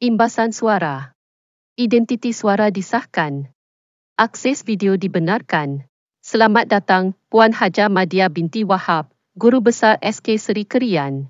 Imbasan suara. Identiti suara disahkan. Akses video dibenarkan. Selamat datang, Puan Haja Madia binti Wahab, Guru Besar SK Seri Kerian.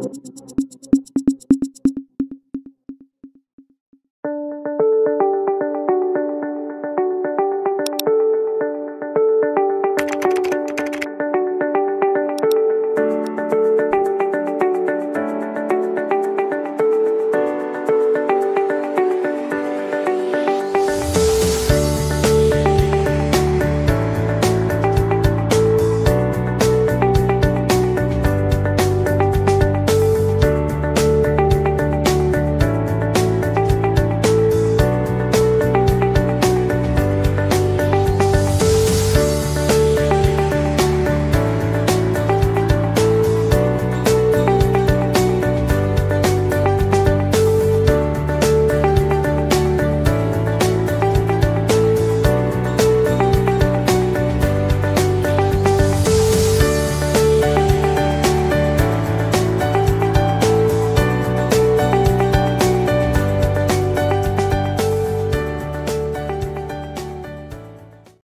Thank you.